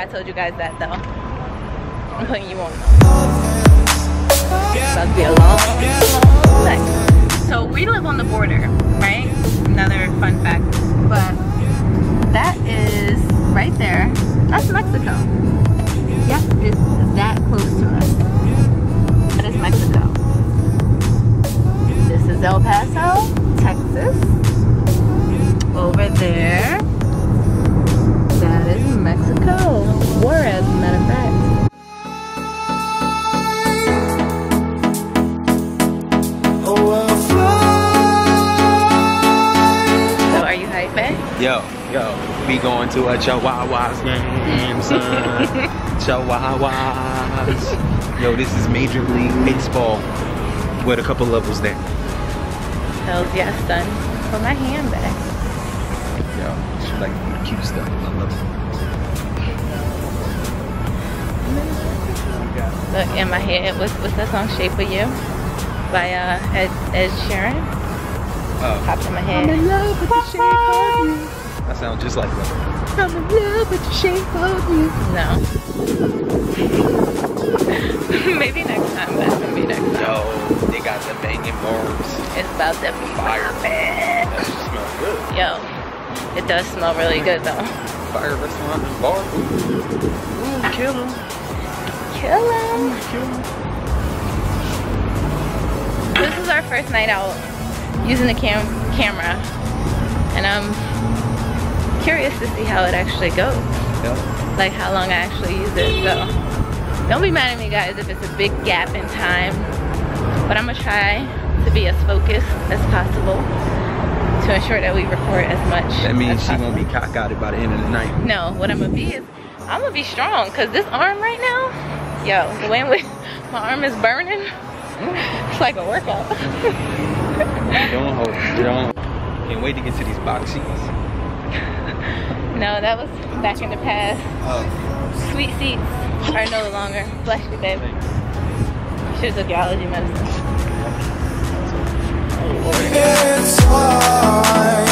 I told you guys that though. I'm putting you on. It's about to be a long, long night. So we live on the border, right? Another fun fact. But that is right there. That's Mexico. Yep, it's that close to us. That is Mexico. This is El Paso, Texas. Over there, that is Mexico. Juarez, matter of fact. So are you hype, eh? Yo, yo, we going to a Chihuahuas game, son. Chihuahuas. Yo, this is Major League Baseball with a couple levels there. Hells yes, son. Put my hand back. Yo, she like cute stuff. I love it. Look in my head. What's what's that song? Shape of You by uh Ed, Ed Sheeran. Oh, Popped in my head. I love with the shape of you. That sounds just like that. I'm in love with the shape of you. No. Maybe next time. That's gonna next time. Yo, they got the banging bars. It's about to be Fire. poppin'. That smells good. Yo, it does smell really good though. Fire restaurant and bar. Ooh, mm, kill 'em. Kill 'em. Mm, kill 'em. This is our first night out using the cam camera, and I'm curious to see how it actually goes. Yo. Like how long I actually use it. So don't be mad at me, guys, if it's a big gap in time. But I'm gonna try to be as focused as possible to ensure that we record as much. That means she won't be cockeyed by the end of the night. No, what I'm gonna be is I'm gonna be strong because this arm right now, yo, the way in which my arm is burning, it's like a workout. Don't hold. Don't. Can't wait to get to these box seats. no, that was back in the past. Oh. Sweet seats are no longer. Bless you, baby. Should've took your allergy medicine. It's hard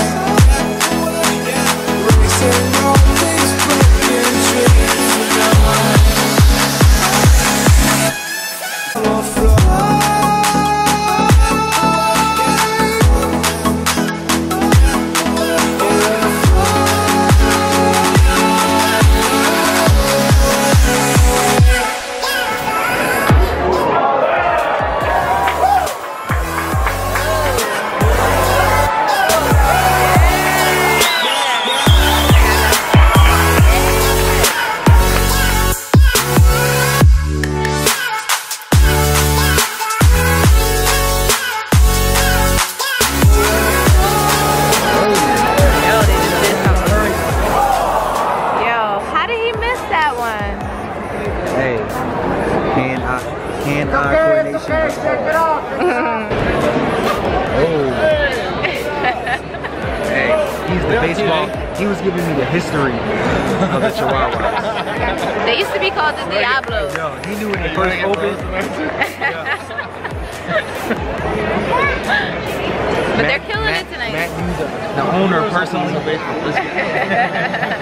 baseball. He was giving me the history of the Chihuahuas. They used to be called the Diablos. Yo, he knew when it first opened. But they're killing Matt, it tonight. Matt knew the, the owner personally.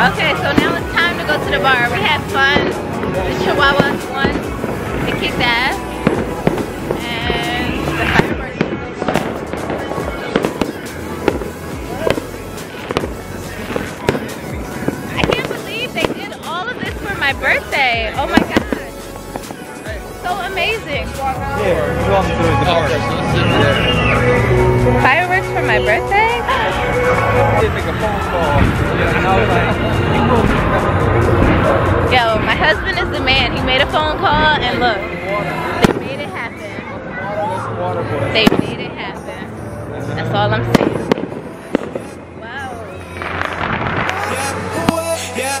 Okay, so now it's time to go to the bar. We had fun. The Chihuahuas won. They kicked ass. And the fireworks. I can't believe they did all of this for my birthday. Oh my god. So amazing. Fireworks for my birthday? did make a phone call. And I was like, you will Yo, my husband is the man. He made a phone call and look, they made it happen. They made it happen. That's all I'm saying. Wow. Yeah,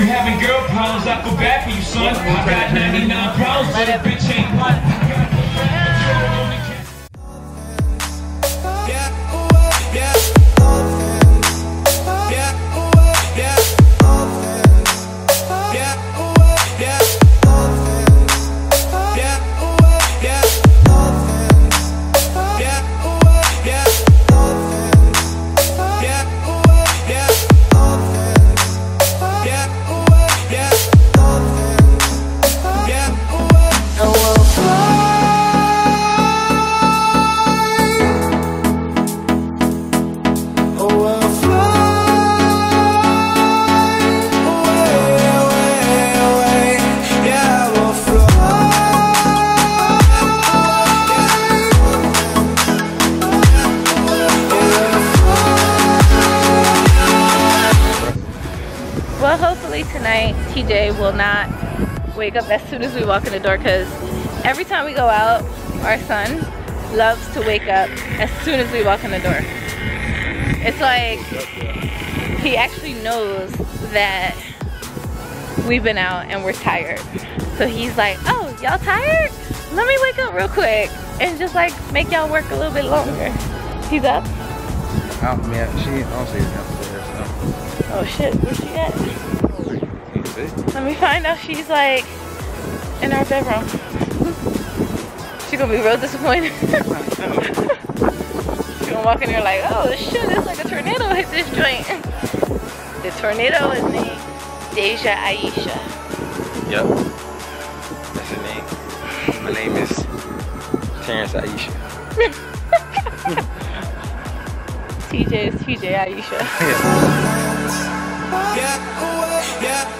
You having girl problems, I go back for you, son. I got 99 problems, but a bitch ain't one. TJ will not wake up as soon as we walk in the door because every time we go out, our son loves to wake up as soon as we walk in the door. It's like he actually knows that we've been out and we're tired. So he's like, oh, y'all tired? Let me wake up real quick and just like make y'all work a little bit longer. He's up. Oh, man, she honestly is downstairs. So. Oh shit, where's she at? You see? Let me find out she's like in our bedroom. she gonna be real disappointed. she gonna walk in here like, oh shit, it's like a tornado hit this joint. The tornado is named Deja Aisha. Yep. That's her name. My name is Terrence Aisha. TJ is TJ Aisha.